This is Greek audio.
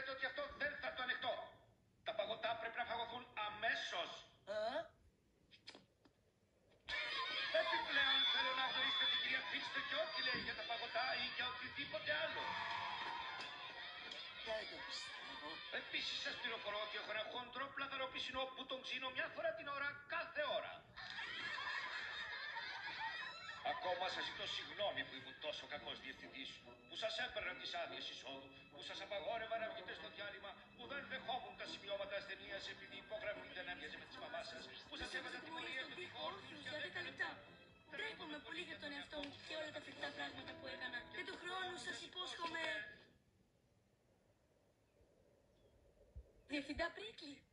ξέρετε ότι αυτό δεν θα το ανεχτώ. Τα παγωτά πρέπει να φαγωθούν αμέσως. Ε, Επιπλέον θέλω να γνωρίσετε την κυρία Πίξτερ και ό,τι λέει για τα παγωτά ή για οτιδήποτε άλλο. δεν το πιστεύω. Επίσης σας πληροφορώ ότι έχω ένα χοντρό πλαθαρό πισινό που τον ξύνω μια φορά την ώρα κάθε ώρα. Ακόμα σας ζητώ συγγνώμη που ήμουν τόσο κακός διευθυντής, που σας έπαιρνα τις άδειες εισόδου, που σας απαγόρευα Я тебя прикли.